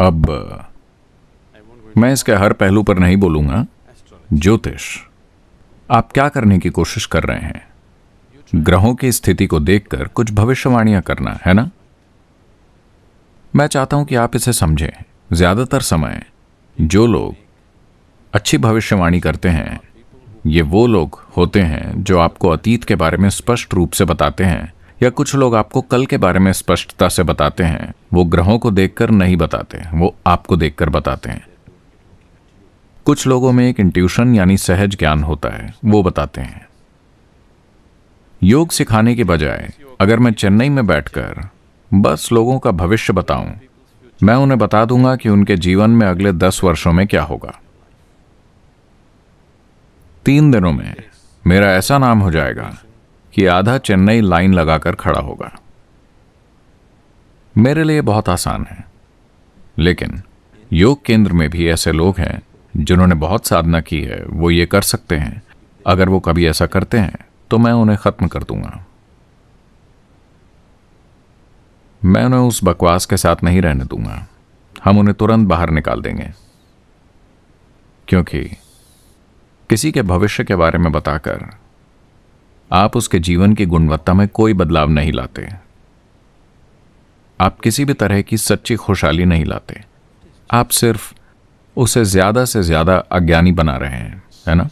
अब मैं इसके हर पहलू पर नहीं बोलूँगा। ज्योतिष, आप क्या करने की कोशिश कर रहे हैं? ग्रहों की स्थिति को देखकर कुछ भविष्यवाणियाँ करना, है ना? मैं चाहता हूँ कि आप इसे समझें। ज़्यादातर समय जो लोग अच्छी भविष्यवाणी करते हैं, ये वो लोग होते हैं जो आपको अतीत के बारे में स्पष्ट रूप से बताते हैं। या कुछ लोग आपको कल के बारे में स्पष्टता से बताते हैं। वो ग्रहों को देखकर नहीं बताते, वो आपको देखकर बताते हैं। कुछ लोगों में एक इंट्यूशन यानी सहज ज्ञान होता है, वो बताते हैं। योग सिखाने के बजाय, अगर मैं चेन्नई में बैठकर बस लोगों का भविष्य बताऊँ, मैं उन्हें बता दूँगा कि उनके जीवन में अगले दस वर्षों में क्या होगा। तीन दिनों में मेरा ऐसा नाम हो जाएगा कि आधा चेन्नई लाइन लगाकर खड़ा होगा। मेरे लिए बहुत आसान है, लेकिन योग केंद्र में भी ऐसे लोग हैं जिन्होंने बहुत साधना की है, वो ये कर सकते हैं। अगर वो कभी ऐसा करते हैं तो मैं उन्हें खत्म कर दूँगा। मैं उन्हें उस बकवास के साथ नहीं रहने दूँगा। हम उन्हें तुरंत बाहर निकाल देंगे। क्योंकि किसी के भविष्य के बारे में बताकर आप उसके जीवन की गुणवत्ता में कोई बदलाव नहीं लाते। आप किसी भी तरह की सच्ची खुशहाली नहीं लाते। आप सिर्फ़ उसे ज़्यादा से ज़्यादा अज्ञानी बना रहे हैं है ना?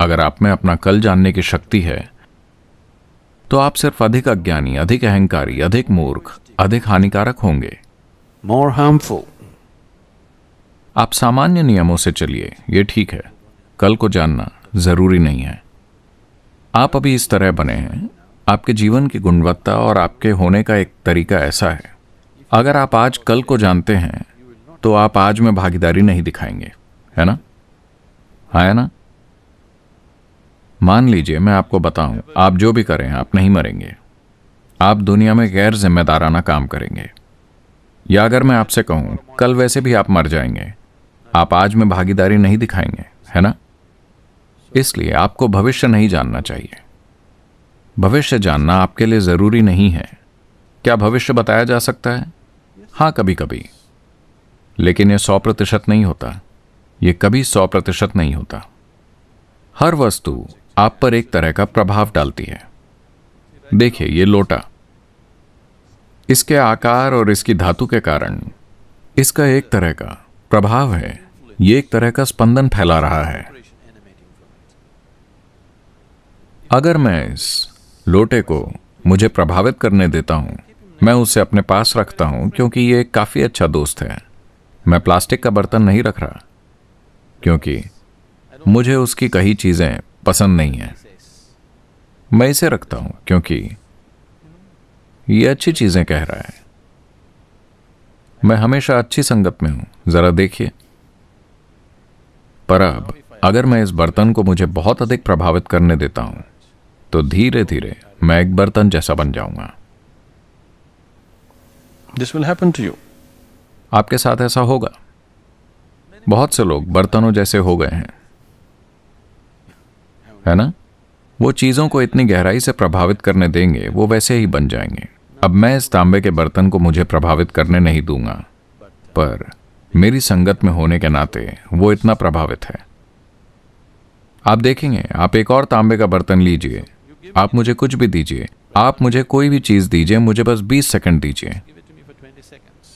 अगर आप में अपना कल जानने की शक्ति है तो आप सिर्फ़ अधिक अज्ञानी अधिक अहंकारी अधिक मूर्ख अधिक हानिकारक होंगे। मोर harmful. आप सामान्य नियमों से चलिए यह ठीक है। कल को जानना। ज़रूरी नहीं है। आप अभी इस तरह बने हैं। आपके जीवन की गुणवत्ता और आपके होने का एक तरीका ऐसा है। अगर आप आज कल को जानते हैं तो आप आज में भागीदारी नहीं दिखाएँगे, है ना? हाँ है ना? मान लीजिए, मैं आपको बताऊँ, आप जो भी करें, आप नहीं मरेंगे। आप दुनिया में गैर जिम्मेदाराना काम करेंगे। या अगर मैं आपसे कहूँ, कल वैसे भी आप मर जाएँगे। आप आज में भागीदारी नहीं दिखाएँगे, है ना? इसलिए आपको भविष्य नहीं जानना चाहिए। भविष्य जानना आपके लिए ज़रूरी नहीं है। क्या भविष्य बताया जा सकता है? हाँ कभी कभी लेकिन यह सौ प्रतिशत नहीं होता। यह कभी सौ प्रतिशत नहीं होता। हर वस्तु आप पर एक तरह का प्रभाव डालती है। देखिए, ये लोटा। इसके आकार और इसकी धातु के कारण इसका एक तरह का प्रभाव है। ये एक तरह का स्पंदन फैला रहा है। अगर मैं इस लोटे को मुझे प्रभावित करने देता हूँ, मैं उसे अपने पास रखता हूँ क्योंकि ये काफ़ी अच्छा दोस्त है। मैं प्लास्टिक का बर्तन नहीं रख रहा, क्योंकि मुझे उसकी कई चीज़ें पसंद नहीं है। मैं इसे रखता हूँ क्योंकि ये अच्छी चीज़ें कह रहा है। मैं हमेशा अच्छी संगत में हूँ, जरा देखिए। पर अब, अगर मैं इस बर्तन को मुझे बहुत अधिक प्रभावित करने देता हूँ तो धीरे धीरे मैं एक बर्तन जैसा बन जाऊँगा। This will happen to you आपके साथ ऐसा होगा। बहुत से लोग बर्तनों जैसे हो गए हैं। है ना? वो चीज़ों को इतनी गहराई से प्रभावित करने देंगे वो वैसे ही बन जाएँगे। अब मैं इस तांबे के बर्तन को मुझे प्रभावित करने नहीं दूँगा। पर मेरी संगत में होने के नाते वो इतना प्रभावित है। आप देखेंगे आप एक और तांबे का बर्तन लीजिए। आप मुझे कुछ भी दीजिए। आप मुझे कोई भी चीज़ दीजिए, मुझे बस 20 सेकंड दीजिए। Give it to me for 20 seconds.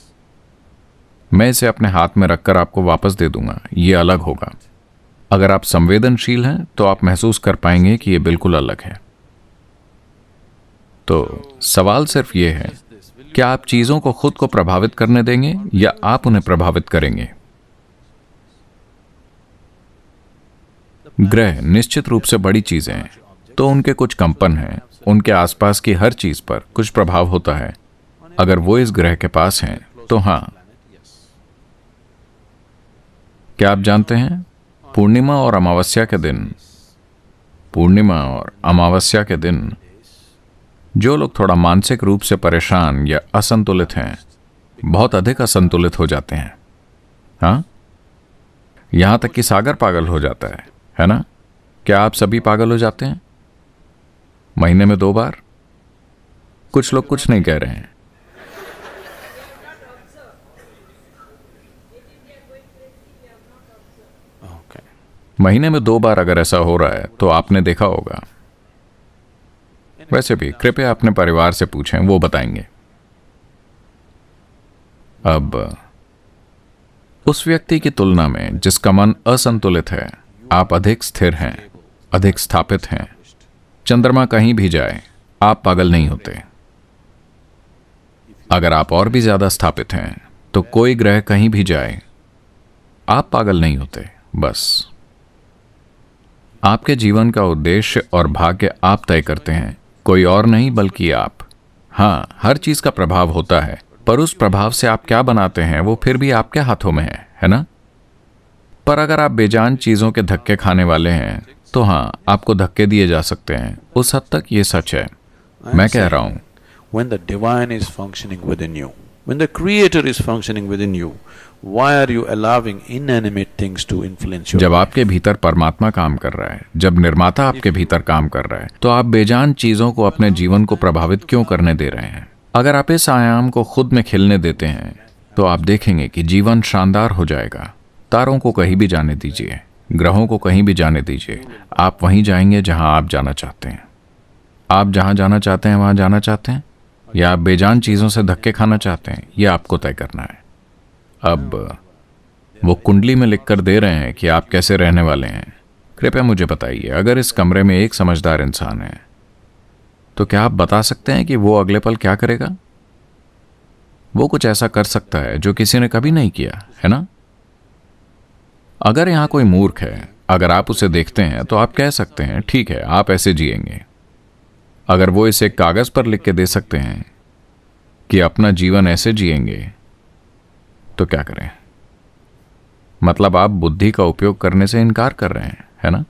मैं इसे अपने हाथ में रखकर आपको वापस दे दूँगा। ये अलग होगा। अगर आप संवेदनशील हैं तो आप महसूस कर पाएँगे कि ये बिल्कुल अलग है। तो सवाल सिर्फ़ ये है, क्या आप चीज़ों को खुद को प्रभावित करने देंगे या आप उन्हें प्रभावित करेंगे? ग्रह निश्चित रूप से बड़ी चीज़ें हैं। तो उनके कुछ कंपन हैं। उनके आसपास की हर चीज़ पर कुछ प्रभाव होता है। अगर वो इस ग्रह के पास हैं तो हाँ। क्या आप जानते हैं? पूर्णिमा और अमावस्या के दिन। पूर्णिमा और अमावस्या के दिन। जो लोग थोड़ा मानसिक रूप से परेशान या असंतुलित हैं, बहुत अधिक असंतुलित हो जाते हैं। हाँ? यहाँ तक कि सागर पागल हो जाता है है ना? क्या आप सभी पागल हो जाते हैं? महीने में दो बार? कुछ लोग कुछ नहीं कह रहे हैं। महीने में दो बार अगर ऐसा हो रहा है तो आपने देखा होगा। वैसे भी कृपया अपने परिवार से पूछें वो बताएँगे। अब उस व्यक्ति की तुलना में जिसका मन असंतुलित है आप अधिक स्थिर हैं अधिक स्थापित हैं। चंद्रमा कहीं भी जाए, आप पागल नहीं होते। अगर आप और भी ज़्यादा स्थापित हैं तो कोई ग्रह कहीं भी जाए, आप पागल नहीं होते, बस। आपके जीवन का उद्देश्य और भाग्य आप तय करते हैं, कोई और नहीं बल्कि आप। हाँ हर चीज़ का प्रभाव होता है, पर उस प्रभाव से आप क्या बनाते हैं, वो फिर भी आपके हाथों में है है ना? पर अगर आप बेजान चीज़ों के धक्के खाने वाले हैं तो हाँ आपको धक्के दिए जा सकते हैं। उस हद तक ये सच है। मैं कह रहा हूँ। When the divine is functioning within you, when the creator is functioning within you, why are you allowing inanimate things to influence your जब आपके भीतर परमात्मा काम कर रहा है जब निर्माता आपके भीतर काम कर रहा है तो आप बेजान चीज़ों को अपने जीवन को प्रभावित क्यों करने दे रहे हैं? अगर आप इस आयाम को खुद में खिलने देते हैं तो आप देखेंगे कि जीवन शानदार हो जाएगा। तारों को कहीं भी जाने दीजिए। ग्रहों को कहीं भी जाने दीजिए। आप वहीं जाएँगे जहाँ आप जाना चाहते हैं। आप जहाँ जाना चाहते हैं, वहाँ जाना चाहते हैं? या आप बेजान चीज़ों से धक्के खाना चाहते हैं? ये आपको तय करना है। अब, वो कुंडली में लिख कर दे रहे हैं कि आप कैसे रहने वाले हैं। कृपया मुझे बताइए, अगर इस कमरे में एक समझदार इंसान है तो क्या आप बता सकते हैं कि वो अगले पल क्या करेगा? वो कुछ ऐसा कर सकता है जो किसी ने कभी नहीं किया, है ना? अगर यहाँ कोई मूर्ख है, अगर आप उसे देखते हैं तो आप कह सकते हैं, ठीक है, आप ऐसे जिएँगे। अगर वो इसे कागज़ पर लिख के दे सकते हैं कि अपना जीवन ऐसे जिएँगे तो क्या करें? मतलब आप बुद्धि का उपयोग करने से इनकार कर रहे हैं, है ना?